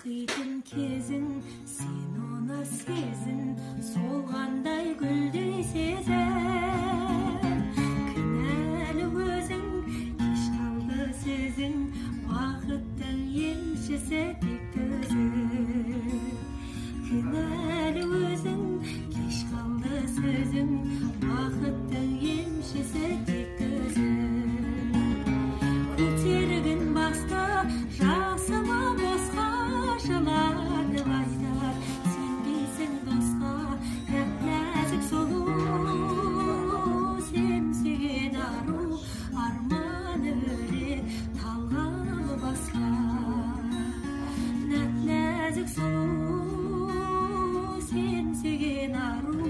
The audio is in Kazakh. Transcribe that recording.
оқитын кезің сен оны сезін солғандай гүлдей сезім. Кінәлі өзің кеш қалды сезін уақыттың емшісі тек төзім. Кінәлі өзің кеш қалды сөзің уақыт сұлу семсер ару арман өре талғамы басқа нәп нәзік сұлу сен сүйген ару